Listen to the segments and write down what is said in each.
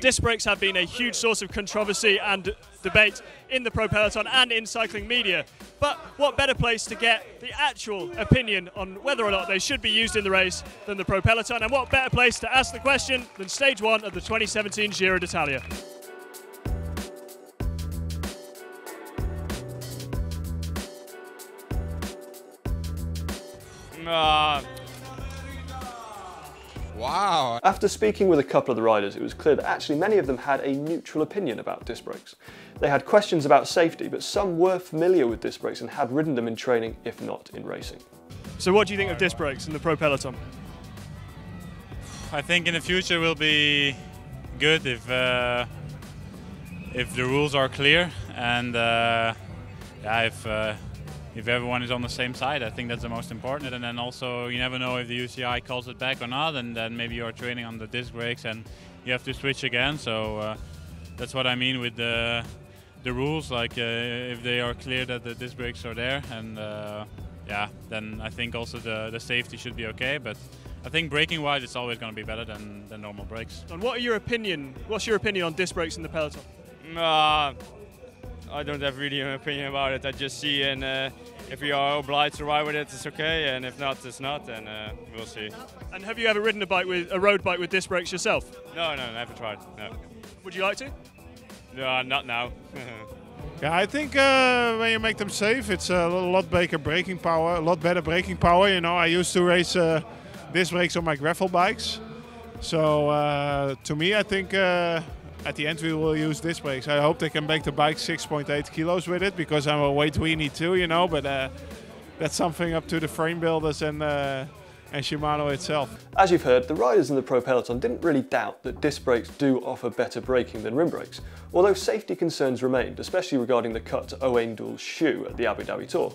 Disc brakes have been a huge source of controversy and debate in the pro peloton and in cycling media. But what better place to get the actual opinion on whether or not they should be used in the race than the pro peloton? And what better place to ask the question than stage one of the 2017 Giro d'Italia? Uh, Wow. After speaking with a couple of the riders, it was clear that actually many of them had a neutral opinion about disc brakes. They had questions about safety, but some were familiar with disc brakes and had ridden them in training, if not in racing. So, what do you think of disc brakes in the pro peloton? I think in the future will be good if uh, if the rules are clear and uh, yeah, if uh, if everyone is on the same side. I think that's the most important. And then also you never know if the UCI calls it back or not, and then maybe you are training on the disc brakes and you have to switch again. So uh, that's what I mean with the the rules. Like uh, if they are clear that the disc brakes are there, and uh, yeah, then I think also the the safety should be okay. But I think braking wise, it's always going to be better than, than normal brakes. And what are your opinion? What's your opinion on disc brakes in the peloton? Uh, I don't have really an opinion about it. I just see, and uh, if we are obliged to ride with it, it's okay, and if not, it's not, and uh, we'll see. And have you ever ridden a bike with a road bike with disc brakes yourself? No, no, never tried. No, Would you like to? no not now. Yeah, I think uh, when you make them safe, it's a lot better braking power, a lot better braking power. You know, I used to race uh, disc brakes on my gravel bikes, so uh, to me, I think uh, at the end we will use disc brakes. I hope they can make the bike 6.8 kilos with it because I'm a weight weenie too, you know. But uh, that's something up to the frame builders and uh, and Shimano itself. As you've heard, the riders in the Pro Peloton didn't really doubt that disc brakes do offer better braking than rim brakes, although safety concerns remained, especially regarding the cut to Owain Doull's shoe at the Abu Dhabi Tour,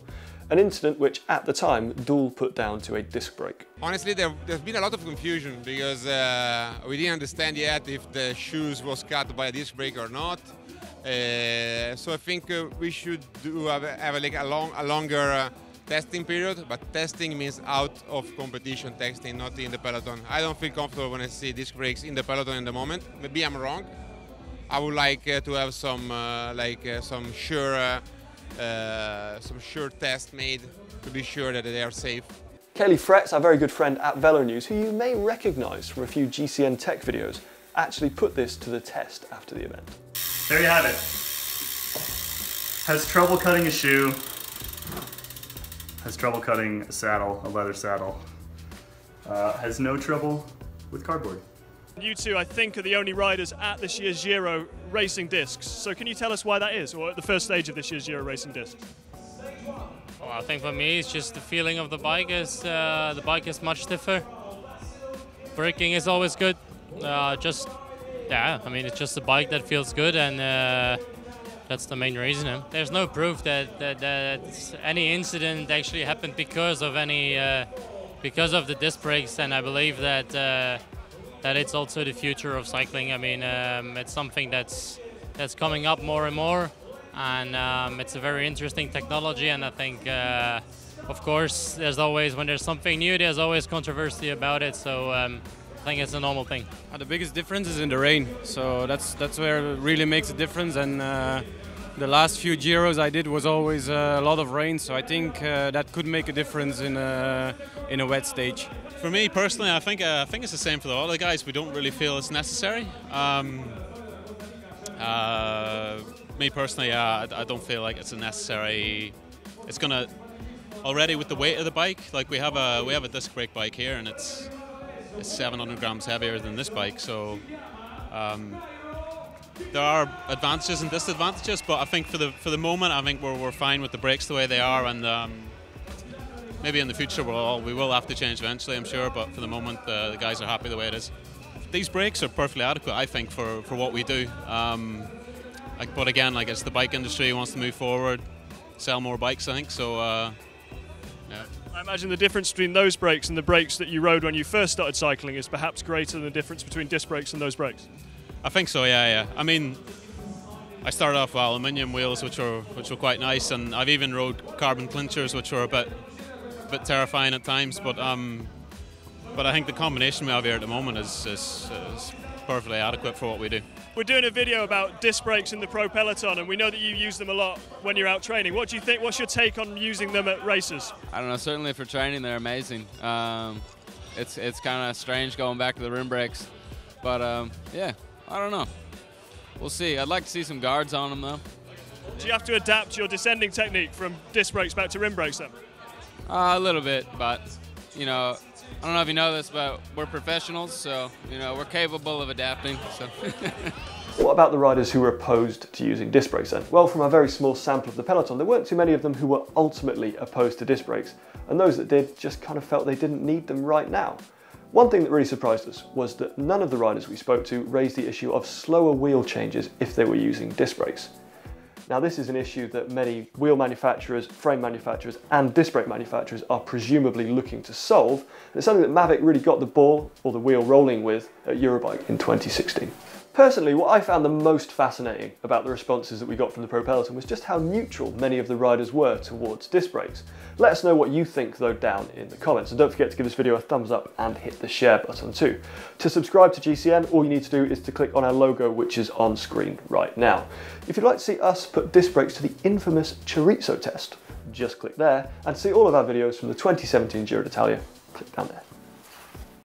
an incident which at the time Doull put down to a disc brake. Honestly, there, has been a lot of confusion because uh, we didn't understand yet if the shoes was cut by a disc brake or not. Uh, so I think uh, we should do have, have like a, long, a longer uh, testing period, but testing means out of competition testing, not in the peloton. I don't feel comfortable when I see disc brakes in the peloton in the moment. Maybe I'm wrong. I would like uh, to have some uh, like some sure uh, some sure tests made to be sure that they are safe. Caley Fretz, our very good friend at Velo News, who you may recognise from a few GCN tech videos, actually put this to the test after the event. There you have it. Has trouble cutting a shoe. Has trouble cutting a saddle, a leather saddle. Uh, has no trouble with cardboard. You two, I think, are the only riders at this year's Giro racing discs. So can you tell us why that is, or at the first stage of this year's Giro racing discs? Well, I think for me, it's just the feeling of the bike is uh, the bike is much stiffer. Braking is always good. Uh, just yeah, I mean it's just a bike that feels good, and uh, that's the main reason. There's no proof that, that that any incident actually happened because of any uh, because of the disc brakes, and I believe that uh, that it's also the future of cycling. I mean, um, it's something that's that's coming up more and more and um, it's a very interesting technology and i think uh, of course there's always when there's something new there's always controversy about it so um, i think it's a normal thing uh, the biggest difference is in the rain so that's that's where it really makes a difference and uh, the last few giros i did was always uh, a lot of rain so i think uh, that could make a difference in a in a wet stage for me personally i think uh, i think it's the same for the other guys we don't really feel it's necessary um, me personally, uh, I, I don't feel like it's a necessary. It's gonna already with the weight of the bike. Like we have a we have a disc brake bike here, and it's it's 700 grams heavier than this bike. So um, there are advantages and disadvantages, but I think for the for the moment, I think we're we're fine with the brakes the way they are, and um, maybe in the future we'll all, we will have to change eventually, I'm sure. But for the moment, uh, the guys are happy the way it is. These brakes are perfectly adequate, I think, for, for what we do. Um, like, but again, like it's the bike industry wants to move forward, sell more bikes. I think so. Uh, yeah. I imagine the difference between those brakes and the brakes that you rode when you first started cycling is perhaps greater than the difference between disc brakes and those brakes. I think so. Yeah, yeah. I mean, I started off with aluminium wheels, which were which were quite nice, and I've even rode carbon clinchers, which were a bit a bit terrifying at times. But um, but I think the combination we have here at the moment is, is, is perfectly adequate for what we do. We're doing a video about disc brakes in the Pro Peloton, and we know that you use them a lot when you're out training. What do you think? What's your take on using them at races? I don't know. Certainly for training, they're amazing. Um, it's it's kind of strange going back to the rim brakes, but um, yeah, I don't know. We'll see. I'd like to see some guards on them though. Do you have to adapt your descending technique from disc brakes back to rim brakes then? Uh, a little bit, but you know, I don't know if you know this, but we're professionals, so you know we're capable of adapting. So. What about the riders who were opposed to using disc brakes then? Well, from a very small sample of the peloton, there weren't too many of them who were ultimately opposed to disc brakes, and those that did just kind of felt they didn't need them right now. One thing that really surprised us was that none of the riders we spoke to raised the issue of slower wheel changes if they were using disc brakes. Now this is an issue that many wheel manufacturers, frame manufacturers and disc brake manufacturers are presumably looking to solve. It's something that Mavic really got the ball or the wheel rolling with at Eurobike in 2016. Personally, what I found the most fascinating about the responses that we got from the Pro Peloton was just how neutral many of the riders were towards disc brakes. Let us know what you think though down in the comments and don't forget to give this video a thumbs up and hit the share button too. To subscribe to GCN, all you need to do is to click on our logo which is on screen right now. If you'd like to see us put disc brakes to the infamous chorizo test, just click there and see all of our videos from the 2017 Giro d'Italia, click down there.